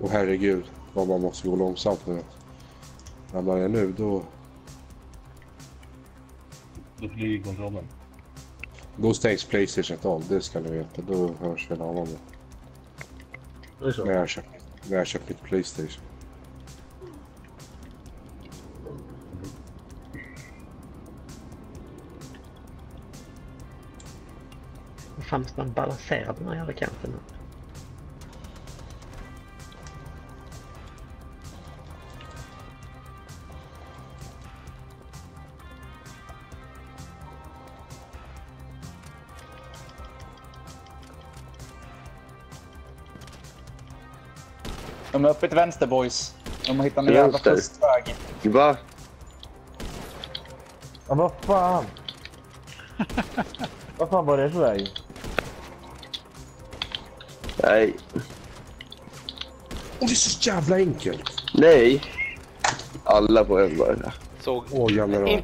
Och herregud, vad man måste gå långsamt nu. När man är nu, då... Då flyger kontrollen. Då stängs Playstation av, det ska ni veta. Då hörs vi en annan gång. Det är så. När jag köpt, när jag köpt mitt Playstation. Vad fan måste man balansera den här jävla kanten De är uppe till vänster boys. De har hittat en jävla fuskväg. Va? Ja, vad fan? vad fan var det för väg? Nej. Och det är så jävla enkelt! Nej. Alla på en bara. Såg Åh, general.